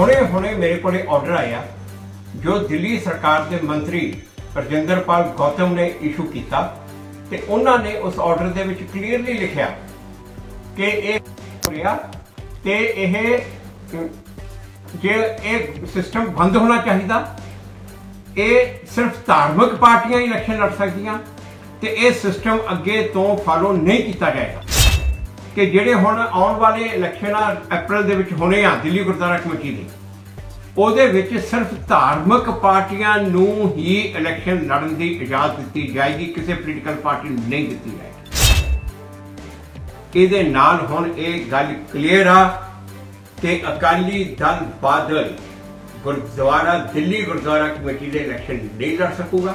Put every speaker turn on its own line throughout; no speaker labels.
ਹੁਣੇ-ਹੁਣੇ ਮੇਰੇ ਕੋਲੇ ਆਰਡਰ ਆਇਆ, ਜੋ ਦਿੱਲੀ ਸਰਕਾਰ ਦੇ ਮੰਤਰੀ ਰਜਿੰਦਰਪਾਲ ਗੌਤਮ ਨੇ ਇਸ਼ੂ ਕੀਤਾ ਤੇ ਉਹਨਾਂ ਨੇ ਉਸ ਆਰਡਰ ਦੇ ਵਿੱਚ ਕਲੀਅਰਲੀ ਲਿਖਿਆ ਕਿ ਇਹ ਹੋਇਆ ਤੇ ਇਹ, ਜੇ ਇਹ ਸਿਸਟਮ ਬੰਦ ਹੋਣਾ ਚਾਹੀਦਾ, ਇਹ ਸਿਰਫ ਧਾਰਮਿਕ ਪਾਰਟੀਆਂ ਹੀ ਇਲੈਕਸ਼ਨ ਲੜ ਸਕਦੀਆਂ ਤੇ ਇਹ ਸਿਸਟਮ ਅੱਗੇ ਤੋਂ ਫਾਲੋ ਨਹੀਂ ਕੀਤਾ ਜਾਏਗਾ। ਕਿ ਜਿਹੜੇ ਹੁਣ ਆਉਣ ਵਾਲੇ ਇਲੈਕਸ਼ਨ ਆ ਅਪ੍ਰੈਲ ਦੇ ਵਿੱਚ ਹੋਣੇ ਆ, ਦਿੱਲੀ ਗੁਰਦੁਆਰਾ ਕਮੇਟੀ ਦੇ। ਉਹਦੇ ਵਿੱਚ ਸਿਰਫ ਧਾਰਮਿਕ ਪਾਰਟੀਆਂ ਨੂੰ ਹੀ ਇਲੈਕਸ਼ਨ ਲੜਨ ਦੀ ਇਜਾਜ਼ਤ ਦਿੱਤੀ ਜਾਏਗੀ, ਕਿਸੇ ਪੋਲੀਟੀਕਲ ਪਾਰਟੀ ਨੂੰ ਨਹੀਂ ਦਿੱਤੀ ਜਾਏਗੀ। ਇਹਦੇ ਨਾਲ ਹੁਣ ਇਹ ਗੱਲ ਕਲੀਅਰ ਆ ਕਿ ਅਕਾਲੀ ਦਲ ਬਾਦਲ ਗੁਰਦੁਆਰਾ, ਦਿੱਲੀ ਗੁਰਦੁਆਰਾ ਕਮੇਟੀ ਦੇ ਇਲੈਕਸ਼ਨ ਨਹੀਂ ਲੜ ਸਕੂਗਾ।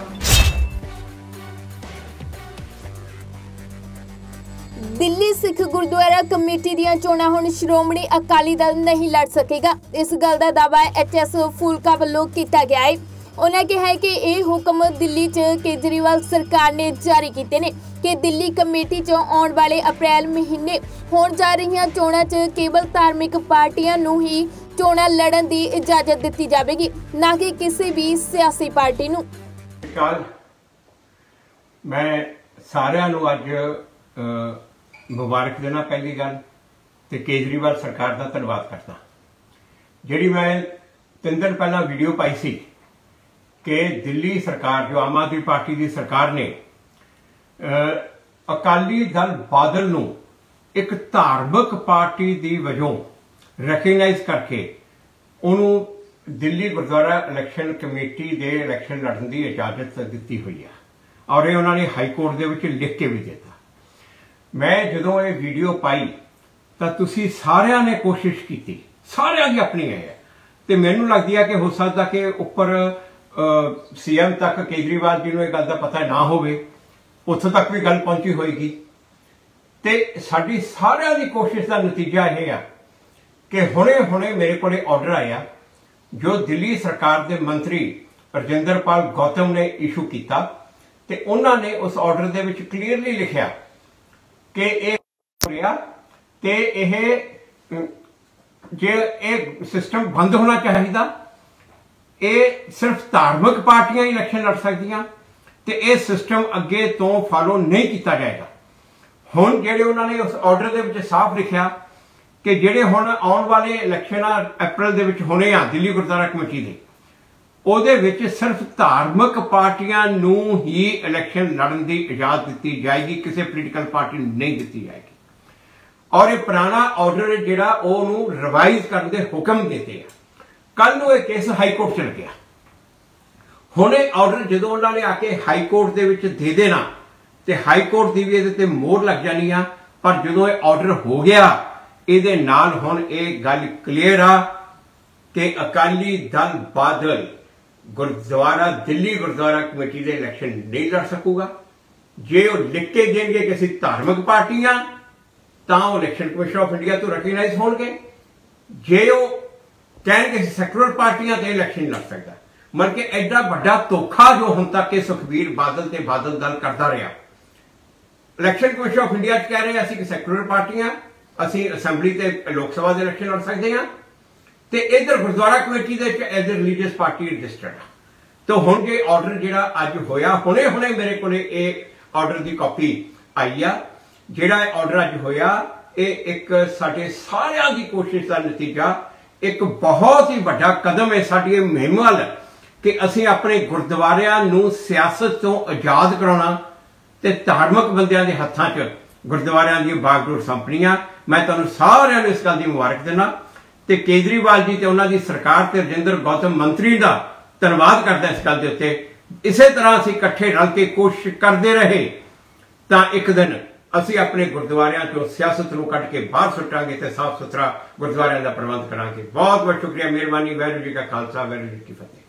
ਦਿੱਲੀ ਸਿੱਖ ਗੁਰਦੁਆਰਾ ਕਮੇਟੀ ਦੀਆਂ ਚੋਣਾਂ ਹੁਣ ਸ਼੍ਰੋਮਣੀ ਅਕਾਲੀ ਦਲ ਨਹੀਂ ਲੜ ਸਕੇਗਾ। ਇਸ ਗੱਲ ਦਾ ਦਾਅਵਾ ਐਚਐਸ ਫੂਲਕਾ ਵੱਲੋਂ ਕੀਤਾ ਗਿਆ ਹੈ ਉਹਨਾਂ ਕਿਹਾ ਹੈ ਕਿ ਇਹ ਹੁਕਮ ਦਿੱਲੀ 'ਚ ਕੇਜਰੀਵਾਲ ਸਰਕਾਰ ਨੇ ਜਾਰੀ ਕੀਤੇ ਨੇ ਕਿ ਦਿੱਲੀ ਕਮੇਟੀ 'ਚੋਂ ਆਉਣ ਵਾਲੇ ਅਪ੍ਰੈਲ ਮਹੀਨੇ ਹੋਣ ਜਾ ਰਹੀਆਂ ਚੋਣਾਂ 'ਚ ਕੇਵਲ ਧਾਰਮਿਕ ਪਾਰਟੀਆਂ ਨੂੰ ਹੀ ਚੋਣਾਂ ਲੜਨ ਦੀ ਇਜਾਜ਼ਤ ਦਿੱਤੀ ਜਾਵੇਗੀ, ਨਾ ਕਿ ਕਿਸੇ ਵੀ ਸਿਆਸੀ ਪਾਰਟੀ ਨੂੰ।
ਮੈਂ ਸਾਰਿਆਂ ਨੂੰ ਅੱਜ ਮੁਬਾਰਕ ਦੇਣਾ ਪਹਿਲੀ ਗੱਲ ਤੇ ਕੇਜਰੀਵਾਲ ਸਰਕਾਰ ਦਾ ਧੰਨਵਾਦ ਕਰਦਾ। ਜਿਹੜੀ ਮੈਂ ਤਿੰਨ ਦਿਨ ਪਹਿਲਾਂ ਵੀਡੀਓ ਪਾਈ ਸੀ ਕਿ ਦਿੱਲੀ ਸਰਕਾਰ, ਜੋ ਆਮ ਆਦਮੀ ਪਾਰਟੀ ਦੀ ਸਰਕਾਰ ਨੇ ਅਕਾਲੀ ਦਲ ਬਾਦਲ ਨੂੰ ਇੱਕ ਧਾਰਮਿਕ ਪਾਰਟੀ ਦੀ ਵਜੋਂ ਰੈਕਗਨਾਈਜ਼ ਕਰਕੇ ਉਹਨੂੰ ਦਿੱਲੀ ਗੁਰਦੁਆਰਾ ਇਲੈਕਸ਼ਨ ਕਮੇਟੀ ਦੇ ਇਲੈਕਸ਼ਨ ਲੜਨ ਦੀ ਇਜਾਜ਼ਤ ਦਿੱਤੀ ਹੋਈ ਆ। ਔਰ ਇਹ ਉਹਨਾਂ ਨੇ ਹਾਈ ਕੋਰਟ ਦੇ ਵਿੱਚ ਲਿਖ ਕੇ ਵੀ ਦਿੱਤਾ। ਮੈਂ ਜਦੋਂ ਇਹ ਵੀਡੀਓ ਪਾਈ, ਤਾਂ ਤੁਸੀਂ ਸਾਰਿਆਂ ਨੇ ਕੋਸ਼ਿਸ਼ ਕੀਤੀ। ਸਾਰਿਆਂ ਦੀ ਆਪਣੀ ਹੈ। ਤੇ ਮੈਨੂੰ ਲੱਗਦੀ ਹੈ ਕਿ ਹੋ ਸਕਦਾ ਕਿ ਉੱਪਰ ਸੀਐਮ ਤੱਕ ਕੇਜਰੀਵਾਲ ਜੀ ਨੂੰ ਇਹ ਗੱਲ ਦਾ ਪਤਾ ਨਾ ਹੋਵੇ। ਉੱਥੋਂ ਤੱਕ ਵੀ ਗੱਲ ਪਹੁੰਚੀ ਹੋਏਗੀ। ਤੇ ਸਾਡੀ ਸਾਰਿਆਂ ਦੀ ਕੋਸ਼ਿਸ਼ ਦਾ ਨਤੀਜਾ ਇਹ ਆ ਕਿ ਹੁਣੇ-ਹੁਣੇ ਮੇਰੇ ਕੋਲੇ ਆਰਡਰ ਆਇਆ, ਜੋ ਦਿੱਲੀ ਸਰਕਾਰ ਦੇ ਮੰਤਰੀ ਰਜਿੰਦਰਪਾਲ ਗੌਤਮ ਨੇ ਇਸ਼ੂ ਕੀਤਾ, ਤੇ ਉਹਨਾਂ ਨੇ ਉਸ ਆਰਡਰ ਦੇ ਵਿੱਚ ਕਲੀਅਰਲੀ ਲਿਖਿਆ ਕਿ ਇਹ ਰਿਹਾ ਤੇ ਇਹ ਜੇ ਇਹ ਸਿਸਟਮ ਬੰਦ ਹੋਣਾ ਚਾਹੀਦਾ, ਇਹ ਸਿਰਫ ਧਾਰਮਿਕ ਪਾਰਟੀਆਂ ਹੀ ਇਲੈਕਸ਼ਨ ਲੜ ਸਕਦੀਆਂ ਤੇ ਇਹ ਸਿਸਟਮ ਅੱਗੇ ਤੋਂ ਫਾਲੋ ਨਹੀਂ ਕੀਤਾ ਜਾਏਗਾ। ਹੁਣ ਜਿਹੜੇ ਉਹਨਾਂ ਨੇ ਉਸ ਆਰਡਰ ਦੇ ਵਿੱਚ ਸਾਫ਼ ਲਿਖਿਆ ਕਿ ਜਿਹੜੇ ਹੁਣ ਆਉਣ ਵਾਲੇ ਇਲੈਕਸ਼ਨ ਆ ਅਪ੍ਰੈਲ ਦੇ ਵਿੱਚ ਹੋਣੇ ਆ, ਦਿੱਲੀ ਗੁਰਦੁਆਰਾ ਕਮੇਟੀ ਦੇ ਉਹਦੇ ਵਿੱਚ ਸਿਰਫ ਧਾਰਮਿਕ ਪਾਰਟੀਆਂ ਨੂੰ ਹੀ ਇਲੈਕਸ਼ਨ ਲੜਨ ਦੀ ਇਜਾਜ਼ਤ ਦਿੱਤੀ ਜਾਏਗੀ, ਕਿਸੇ ਪੋਲੀਟੀਕਲ ਪਾਰਟੀ ਨੂੰ ਨਹੀਂ ਦਿੱਤੀ ਜਾਏਗੀ। ਔਰ ਇਹ ਪੁਰਾਣਾ ਆਰਡਰ ਜਿਹੜਾ ਉਹਨੂੰ ਰਿਵਾਈਜ਼ ਕਰਨ ਦੇ ਹੁਕਮ ਦਿੱਤੇ ਆ। ਕੱਲ ਨੂੰ ਇਹ ਕੇਸ ਹਾਈ ਕੋਰਟ ਚਲ ਗਿਆ ਹੁਣ ਇਹ ਆਰਡਰ ਜਦੋਂ ਉਹਨਾਂ ਨੇ ਆ ਕੇ ਹਾਈ ਕੋਰਟ ਦੇ ਵਿੱਚ ਦੇ ਦੇਣਾ, ਤੇ ਹਾਈ ਕੋਰਟ ਦੀ ਵੀ ਇਹਦੇ ਤੇ ਮੋਹਰ ਲੱਗ ਜਾਣੀ ਆ, ਪਰ ਜਦੋਂ ਇਹ ਆਰਡਰ ਹੋ ਗਿਆ, ਇਹਦੇ ਨਾਲ ਹੁਣ ਇਹ ਗੱਲ ਕਲੀਅਰ ਆ ਕਿ ਅਕਾਲੀ ਦਲ ਬਾਦਲ ਗੁਰਦੁਆਰਾ, ਦਿੱਲੀ ਗੁਰਦੁਆਰਾ ਕਮੇਟੀ ਦੇ ਇਲੈਕਸ਼ਨ ਨਹੀਂ ਲੜ ਸਕੂਗਾ। ਜੇ ਉਹ ਲਿਖ ਕੇ ਦੇਣਗੇ ਕਿ ਅਸੀਂ ਧਾਰਮਿਕ ਪਾਰਟੀਆਂ ਤਾਂ ਉਹ ਇਲੈਕਸ਼ਨ ਕਮਿਸ਼ਨ ਆਫ ਇੰਡੀਆ ਤੋਂ ਰੈਕਗਨਾਈਜ਼ ਹੋਣਗੇ। ਜੇ ਉਹ ਕਹਿਣਗੇ ਅਸੀਂ ਸੈਕੂਲਰ ਪਾਰਟੀਆਂ, ਤੇ ਇਲੈਕਸ਼ਨ ਲੜ ਸਕਦਾ। ਮਨ ਕਿ ਐਡਾ ਵੱਡਾ ਧੋਖਾ ਜੋ ਹੁਣ ਤੱਕ ਇਹ ਸੁਖਬੀਰ ਬਾਦਲ ਤੇ ਬਾਦਲ ਦਲ ਕਰਦਾ ਰਿਹਾ। ਇਲੈਕਸ਼ਨ ਕਮਿਸ਼ਨ ਆਫ ਇੰਡੀਆ ਚ ਕਹਿ ਰਹੇ ਅਸੀਂ ਕਿ ਸੈਕੂਲਰ ਪਾਰਟੀਆਂ, ਅਸੀਂ ਅਸੈਂਬਲੀ ਤੇ ਲੋਕ ਸਭਾ ਦੇ ਇਲੈਕਸ਼ਨ ਲੜ ਸਕਦੇ ਹਾਂ। ਤੇ ਇਧਰ ਗੁਰਦੁਆਰਾ ਕਮੇਟੀ ਦੇ ਵਿੱਚ as a religious party registered ਤਾਂ ਹੁਣ ਜੇ ਆਰਡਰ ਜਿਹੜਾ ਅੱਜ ਹੋਇਆ, ਹੁਣੇ ਹੁਣੇ ਮੇਰੇ ਕੋਲੇ ਇਹ ਆਰਡਰ ਦੀ ਕਾਪੀ ਆਈ ਆ। ਜਿਹੜਾ ਇਹ ਆਰਡਰ ਅੱਜ ਹੋਇਆ, ਇਹ ਇੱਕ ਸਾਡੇ ਸਾਰਿਆਂ ਦੀ ਕੋਸ਼ਿਸ਼ ਦਾ ਨਤੀਜਾ, ਇੱਕ ਬਹੁਤ ਹੀ ਵੱਡਾ ਕਦਮ ਹੈ ਸਾਡੀ ਇਹ ਮੁਹਿੰਮ ਕਿ ਅਸੀਂ ਆਪਣੇ ਗੁਰਦੁਆਰਿਆਂ ਨੂੰ ਸਿਆਸਤ ਤੋਂ ਆਜ਼ਾਦ ਕਰਾਉਣਾ ਤੇ ਧਾਰਮਿਕ ਬੰਦਿਆਂ ਦੇ ਹੱਥਾਂ 'ਚ ਗੁਰਦੁਆਰਿਆਂ ਦੀਆਂ ਬਾਗਡੋਰ ਸੰਪਣੀਆਂ। ਮੈਂ ਤੁਹਾਨੂੰ ਸਾਰਿਆਂ ਨੂੰ ਇਸ ਗੱਲ ਦੀ ਮੁਬਾਰਕ ਦਿੰਦਾ। ਤੇ ਕੇਜਰੀਵਾਲ ਜੀ ਤੇ ਉਹਨਾਂ ਦੀ ਸਰਕਾਰ ਤੇ ਰਜਿੰਦਰ ਗੌਤਮ ਮੰਤਰੀ ਦਾ ਧੰਨਵਾਦ ਕਰਦਾ ਇਸ ਗੱਲ ਦੇ ਉੱਤੇ। ਇਸੇ ਤਰ੍ਹਾਂ ਅਸੀਂ ਇਕੱਠੇ ਰਲ ਕੇ ਕੋਸ਼ਿਸ਼ ਕਰਦੇ ਰਹੇ, ਤਾਂ ਇੱਕ ਦਿਨ ਅਸੀਂ ਆਪਣੇ ਗੁਰਦੁਆਰਿਆਂ ਤੋਂ ਸਿਆਸਤ ਨੂੰ ਕੱਢ ਕੇ ਬਾਹਰ ਸੁੱਟਾਂਗੇ ਤੇ ਸਾਫ਼ ਸੁਥਰਾ ਗੁਰਦੁਆਰਿਆਂ ਦਾ ਪ੍ਰਬੰਧ ਕਰਾਂਗੇ। ਬਹੁਤ ਬਹੁਤ ਸ਼ੁਕਰੀਆ, ਮਿਹਰਬਾਨੀ, ਵਾਹਿਗੁਰੂ ਜੀ ਕਾ ਖਾਲਸਾ, ਵਾਹਿਗੁਰੂ ਜੀ ਕੀ ਫਤਿਹ।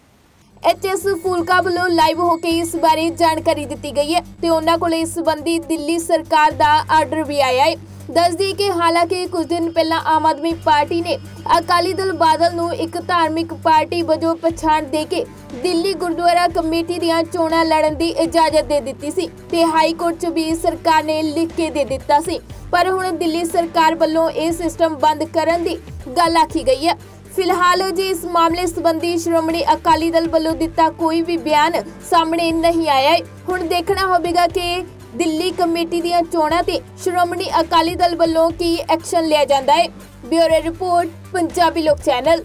ਐਚਐਸ ਫੂਲਕਾ ਵੱਲੋਂ ਲਾਈਵ ਹੋ ਕੇ ਇਸ ਬਾਰੇ ਜਾਣਕਾਰੀ ਦਿੱਤੀ ਗਈ ਹੈ ਤੇ ਉਹਨਾਂ ਕੋਲ ਇਸ ਸੰਬੰਧੀ ਦਿੱਲੀ ਸਰਕਾਰ ਦਾ ਆਰਡਰ ਵੀ ਆਇਆ ਹੈ। ਦੱਸਦੀ ਕਿ ਹਾਲਾਂਕਿ ਕੁਝ ਦਿਨ ਪਹਿਲਾਂ ਆਮ ਆਦਮੀ ਪਾਰਟੀ ਨੇ ਅਕਾਲੀ ਦਲ ਬਾਦਲ ਨੂੰ ਇੱਕ ਧਾਰਮਿਕ ਪਾਰਟੀ ਵਜੋਂ ਪਛਾਣ ਦੇ ਕੇ ਦਿੱਲੀ ਗੁਰਦੁਆਰਾ ਕਮੇਟੀ ਦੀਆਂ ਚੋਣਾਂ ਲੜਨ ਦੀ ਇਜਾਜ਼ਤ ਦੇ ਦਿੱਤੀ ਸੀ ਤੇ ਹਾਈ ਕੋਰਟ 'ਚ ਵੀ ਸਰਕਾਰ ਨੇ ਲਿਖ ਕੇ ਦੇ ਦਿੱਤਾ ਸੀ। ਪਰ ਹੁਣ ਦਿੱਲੀ ਸਰਕਾਰ ਵੱਲੋਂ ਇਹ ਸਿਸਟਮ ਬੰਦ ਕਰਨ ਦੀ ਗੱਲ ਆਖੀ ਗਈ ਹੈ। ਫਿਲਹਾਲ ਜੇ ਇਸ ਮਾਮਲੇ ਸੰਬੰਧੀ ਸ਼੍ਰੋਮਣੀ ਅਕਾਲੀ ਦਲ ਵੱਲੋਂ ਦਿੱਤਾ ਕੋਈ ਵੀ ਬਿਆਨ ਸਾਹਮਣੇ ਨਹੀਂ ਆਇਆ ਹੈ। ਹੁਣ ਦੇਖਣਾ ਹੋਵੇਗਾ ਕਿ ਦਿੱਲੀ ਕਮੇਟੀ ਦੀਆਂ ਚੋਣਾਂ ਤੇ ਸ਼੍ਰੋਮਣੀ ਅਕਾਲੀ ਦਲ ਵੱਲੋਂ ਕੀ ਐਕਸ਼ਨ ਲਿਆ ਜਾਂਦਾ ਹੈ। ਬਿਊਰੋ ਰਿਪੋਰਟ, ਪੰਜਾਬੀ ਲੋਕ ਚੈਨਲ।